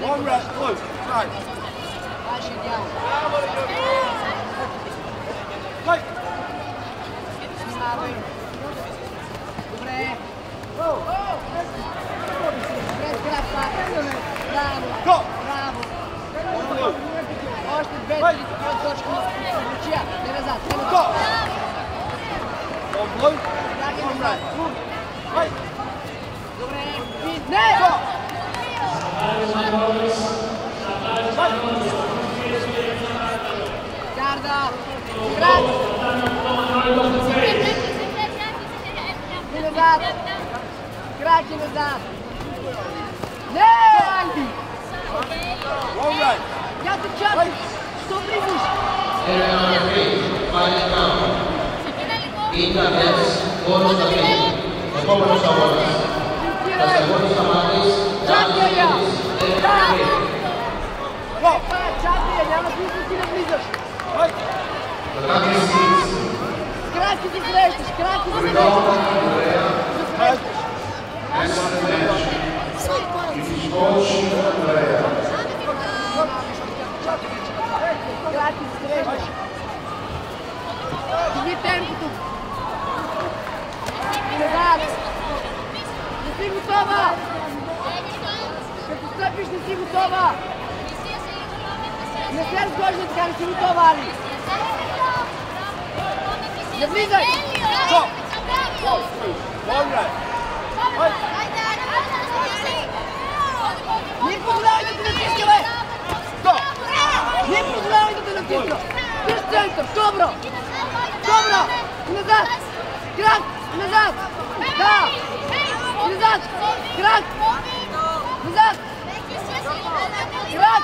One rep, look, right. Dobré. Bez grapa. Bravo. Bravo. Možete bez točku. Get the champion! Stop the bush! internet, bônus da vida. É como nos abonas. As abonas amadas, dados, dados, Craques e crestas, craques e crestas. Craques. E fiscais da Coreia. Craques e crestas. Desvitando tudo. Готова. Като стъпиш не си готова. Не се разгожда така, не си готова, Али. Не влизай. Go. On red. Не позволявай да те натиска, бе. Go. Не позволявай да те натиска. Ти в център. Добро. Добро. Назад. Крак. Назад. Да. Назад. Крак. Назад. Крак. Крак.